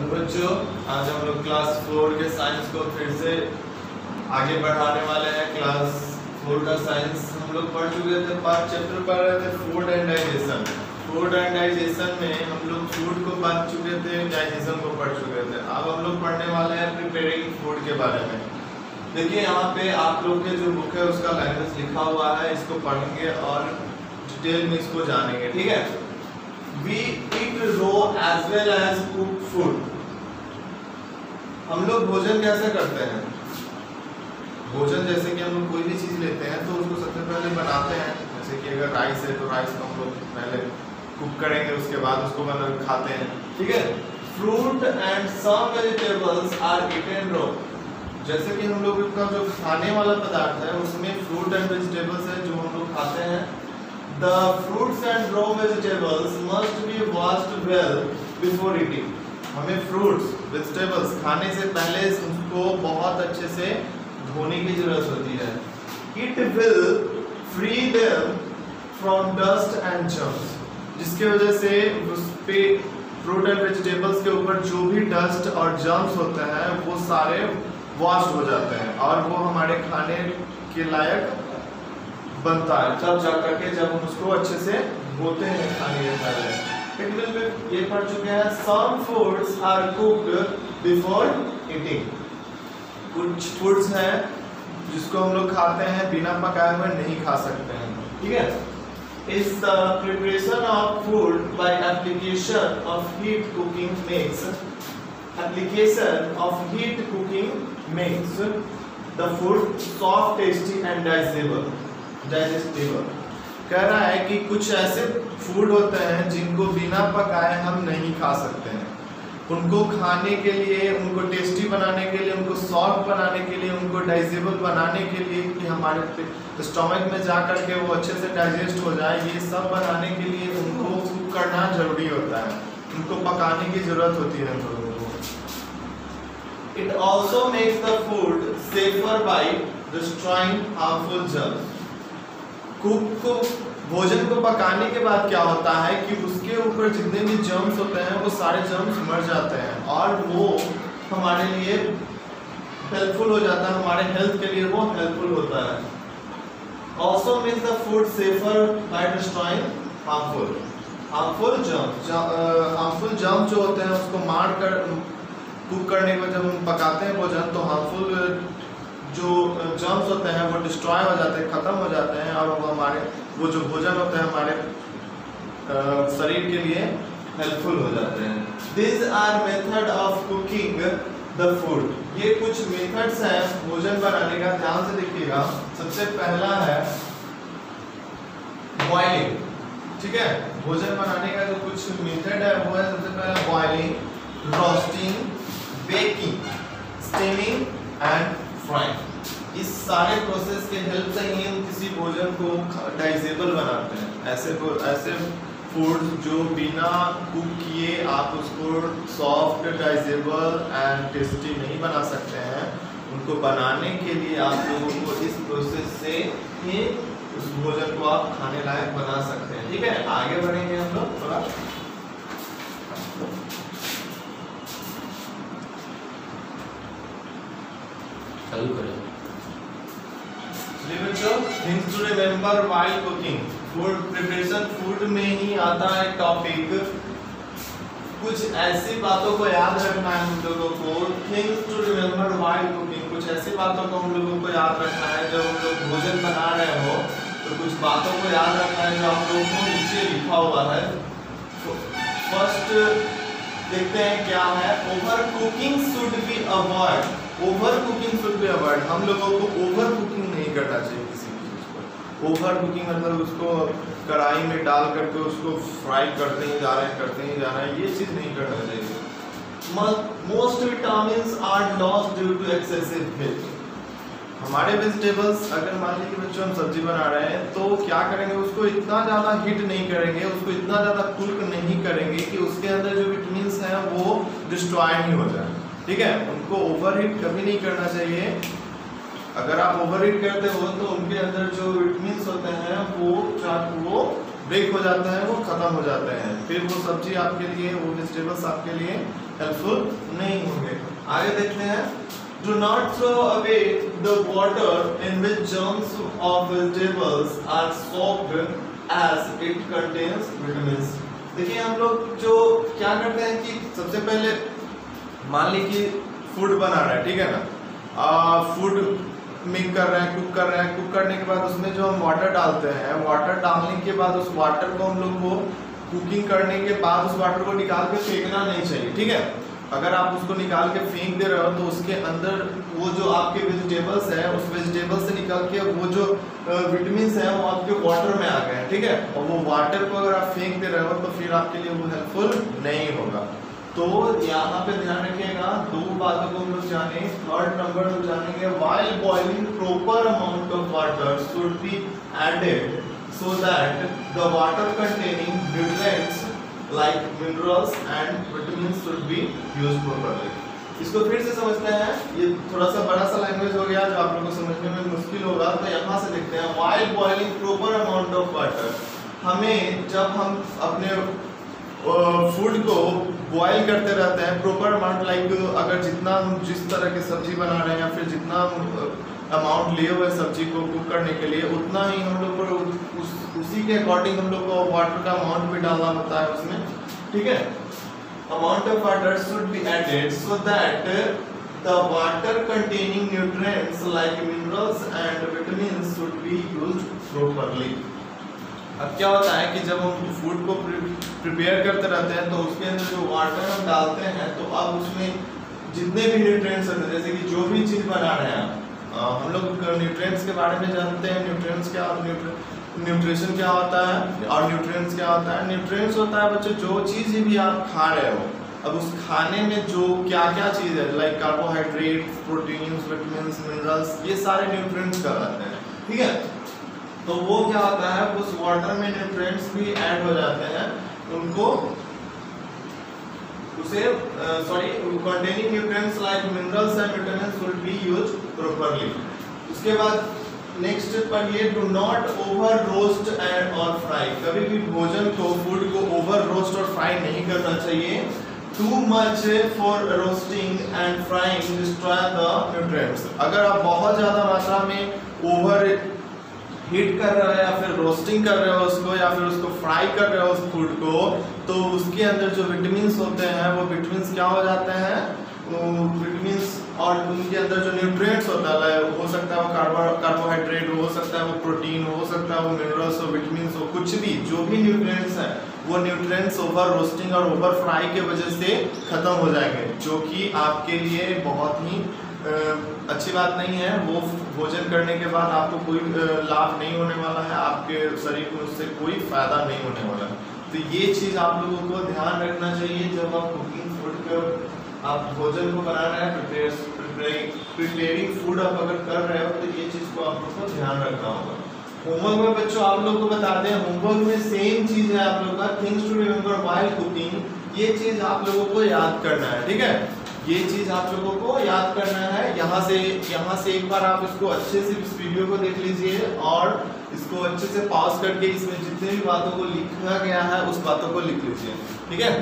बच्चों, आज हम लोग क्लास फोर के साइंस को फिर से आगे बढ़ाने वाले हैं। क्लास फोर का साइंस हम लोग पढ़ चुके थे, पाँच चैप्टर पढ़ रहे थे food and digestion food and digestion में हम लोग फ़ूड को पढ़ चुके थे डाइजेशन को पढ़ चुके थे। अब हम लोग पढ़ने वाले हैं प्रिपेयरिंग फ़ूड के बारे में। देखिए, यहाँ पे आप लोग के जो बुक है, उसका लैंग्वेज लिखा हुआ है, इसको पढ़ेंगे और डिटेल में इसको जानेंगे, ठीक है? We eat raw as well as cooked food. हम लोग भोजन कैसे करते हैं? भोजन जैसे कि हम लोग कोई भी चीज़ लेते हैं तो उसको सबसे पहले बनाते हैं। जैसे कि अगर राइस है तो राइस को हम लोग पहले कुक करेंगे, उसके बाद उसको बना खाते हैं। ठीक है? Fruit and some vegetables are eaten raw जैसे कि हम लोग का जो खाने वाला पदार्थ है, उसमें फ्रूट एंड वेजिटेबल्स है जो हम लोग खाते हैं। the fruits and raw vegetables must be washed well before eating. हमें फ्रूट्स वेजिटेबल्स खाने से पहले उनको बहुत अच्छे से धोने की ज़रूरत होती है it will free them from dust and germs जिसके वजह से उस पे फ्रूट एंड वेजिटेबल्स के ऊपर जो भी डस्ट और जम्स होते हैं, वो सारे वॉश हो जाते हैं और वो हमारे खाने के लायक बनता है। तब जा करके जब हम उसको अच्छे से बोते हैं खाने के पहले। ये पढ़ चुके हैं some foods are cooked before eating कुछ फूड्स हैं जिसको हम लोग खाते हैं, बिना पकाए हुए नहीं खा सकते हैं। ठीक है? Is preparation of food by application of heat cooking makes application of heat cooking makes the food soft tasty and digestible digestible कह रहा है कि कुछ ऐसे फ़ूड होते हैं जिनको बिना पकाए हम नहीं खा सकते हैं। उनको खाने के लिए, उनको टेस्टी बनाने के लिए, उनको सॉफ्ट बनाने के लिए, उनको डाइजेबल बनाने के लिए कि हमारे स्टमक में जा कर के वो अच्छे से डाइजेस्ट हो जाए, ये सब बनाने के लिए उनको कुक करना ज़रूरी होता है। उनको पकाने की ज़रूरत होती है लोगों को। It also makes the food safer by destroying harmful germs cook को, भोजन को पकाने के बाद क्या होता है कि उसके ऊपर जितने भी जर्म्स होते हैं, वो सारे जर्म्स मर जाते हैं और वो हमारे लिए हेल्पफुल हो जाता है, हमारे हेल्थ के लिए वो हेल्पफुल होता है। Also means the food safer by destroying harmful harmful germs harmful germ जो होते हैं, उसको मार कर, कुक करने के जब हम पकाते हैं भोजन तो हार्मफुल जो जर्म्स होते हैं, वो डिस्ट्रॉय हो जाते हैं, ख़त्म हो जाते हैं, और वो हमारे, वो जो भोजन होते हैं हमारे शरीर के लिए हेल्पफुल हो जाते हैं। This are method of cooking the food ये कुछ मेथड्स हैं भोजन बनाने का। ध्यान से देखिएगा। सबसे पहला है बॉइलिंग ठीक है? भोजन बनाने का जो कुछ मेथड है, वो है सबसे पहला boiling roasting baking steaming and frying इस सारे प्रोसेस के हेल्प से ही हम किसी भोजन को डाइजेबल बनाते हैं। ऐसे ऐसे फ़ूड जो बिना कुक किए आप उसको सॉफ्ट डाइजेबल एंड टेस्टी नहीं बना सकते हैं, उनको बनाने के लिए आप लोगों को इस प्रोसेस से ही उस भोजन को आप खाने लायक बना सकते हैं। ठीक है? आगे बढ़ेंगे हम लोग थोड़ा। चालू करें। Things to remember while cooking food preparation food में ही आता है टॉपिक कुछ ऐसी बातों को याद रखना है हम लोगों को। Things to remember while cooking कुछ ऐसी बातों को हम लोगों को याद रखना है जब हम लोग भोजन बना रहे हो। तो कुछ बातों को याद रखना है जो हम लोगों को नीचे लिखा हुआ है। फ़र्स्ट देखते हैं क्या है। Over cooking should be avoid over cooking should be avoid हम लोगों को ओवर कुकिंग नहीं करना चाहिए किसी भी चीज़ को ओवर कुकिंग मतलब उसको कढ़ाई में डाल करके उसको फ्राई करते ही जा रहे हैं करते ही जा रहे हैं ये चीज़ नहीं करना चाहिए। Most vitamin are lost due to excessive heat हमारे वेजिटेबल्स अगर मान लीजिए बच्चों हम सब्ज़ी बना रहे हैं तो क्या करेंगे? उसको इतना ज़्यादा हीट नहीं करेंगे उसको इतना ज़्यादा कुक नहीं करेंगे कि उसके अंदर जो विटामिन हैं वो डिस्ट्रॉय नहीं हो जाए। ठीक है? उनको ओवर हीट कभी नहीं करना चाहिए। अगर आप ओवर हीट करते हो तो उनके अंदर जो विटामिन होते हैं, वो वो ब्रेक हो जाते हैं, वो खत्म हो जाते हैं। फिर वो सब्ज़ी आपके लिए, वो वेजिटेबल्स आपके लिए हेल्पफुल नहीं होंगे। आगे देखते हैं। Do not throw away the water in which germs of vegetables are soaked as it contains vitamins. देखिए हम लोग जो क्या करते हैं कि सबसे पहले मान ली कि फ़ूड बना रहा है, ठीक है ना? फ़ूड मिक्स कर रहे हैं कुक कर रहे हैं कुक करने के बाद उसमें जो हम वाटर डालते हैं वाटर डालने के बाद उस वाटर को हम लोग को कुकिंग करने के बाद उस वाटर को निकाल के फेंकना नहीं चाहिए, ठीक है? अगर आप उसको निकाल के फेंक दे रहे हो तो उसके अंदर वो जो आपके वेजिटेबल्स है, उस वेजिटेबल से निकल के वो जो विटामिन है, वो आपके वाटर में आ गए हैं, ठीक है? और वो वाटर को अगर आप फेंक दे रहे हो तो फिर आपके लिए वो हेल्पफुल नहीं होगा। तो यहाँ पे ध्यान रखिएगा, दो बातों को जाने। थर्ड नंबर हम जानेंगे while boiling proper amount of water should be added so that the water containing nutrients like minerals and vitamin should be use properly इसको फिर से समझते हैं। ये थोड़ा सा बड़ा सा लैंग्वेज हो गया, जो आप लोगों को समझने में मुश्किल होगा तो यहाँ से देखते हैं। While boiling proper amount of water हमें जब हम अपने फ़ूड को बॉईल करते रहते हैं प्रॉपर अमाउंट लाइक अगर जितना हम जिस तरह की सब्ज़ी बना रहे हैं या फिर जितना अमाउंट लिए हुए सब्ज़ी को कुक करने के लिए उतना ही हम लोग को उस, उसी के अकॉर्डिंग हम लोग को वाटर का अमाउंट भी डालना होता है उसमें ठीक है? Amount of water should be added so that the water containing nutrients like minerals and vitamins should be used properly. अब क्या होता है कि जब हम फ़ूड को प्रिपेयर करते रहते हैं तो उसके अंदर जो वाटर हम डालते हैं तो अब उसमें जितने भी न्यूट्रिएंट्स हैं, जैसे कि जो भी चीज़ बना रहे हैं हम लोग न्यूट्रिएंट्स के बारे में जानते हैं न्यूट्रिएंट्स क्या न्यूट्रिशन क्या होता है और न्यूट्रिएंट्स क्या होता है। न्यूट्रिएंट्स होता है बच्चों, जो चीज़ भी आप खा रहे हो, अब उस खाने में जो क्या क्या चीज़ है like carbohydrate proteins vitamin minerals ये सारे न्यूट्रिएंट्स कहलाते हैं, ठीक है? तो वो क्या होता है उस वाटर में न्यूट्रिएंट्स भी ऐड हो जाते हैं, उनको उसे sorry containing nutrients like minerals and vitamins will be used properly उसके बाद नेक्स्ट पर ये do not over roast and और फ्राई कभी भी भोजन को फ़ूड को ओवर रोस्ट और फ्राई नहीं करना चाहिए. Too much for roasting and frying destroy the nutrients अगर आप बहुत ज़्यादा मात्रा में ओवर हीट कर रहे हो या फिर रोस्टिंग कर रहे हो उसको या फिर उसको फ्राई कर रहे हो उस फ़ूड को तो उसके अंदर जो विटामिन होते हैं, वो विटामिन क्या हो जाते हैं? विटामिन और उनके अंदर जो न्यूट्रिएंट्स होता है हो सकता है वो कार्बो कार्बोहाइड्रेट हो सकता है वो प्रोटीन हो सकता है वो मिनरल्स हो विटामिन हो कुछ भी, जो भी न्यूट्रिएंट्स हैं, वो न्यूट्रिएंट्स ओवर रोस्टिंग और ओवर फ्राई के वजह से ख़त्म हो जाएँगे, जो कि आपके लिए बहुत ही अच्छी बात नहीं है, वो भोजन करने के बाद आपको कोई लाभ नहीं होने वाला है, आपके शरीर को उससे कोई फ़ायदा नहीं होने वाला है। तो ये चीज़ आप लोगों को ध्यान रखना चाहिए, जब आप कुकिंग फ़ूड का, आप भोजन को बना रहे हैं प्रिपेयरिंग फ़ूड आप अगर कर रहे हो तो ये चीज़ को आप लोग को ध्यान रखना होगा। होमवर्क में बच्चों, आप लोग को बताते हैं, होमवर्क में सेम चीज़ है आप लोग का things to remember while cooking ये चीज़ आप लोगों को याद करना है, ठीक है? ये चीज़ आप लोगों को याद करना है। यहाँ से यहाँ से एक बार आप इसको अच्छे से इस वीडियो को देख लीजिए और इसको अच्छे से पॉज करके इसमें जितने भी बातों को लिखा गया है, उस बातों को लिख लीजिए। ठीक है?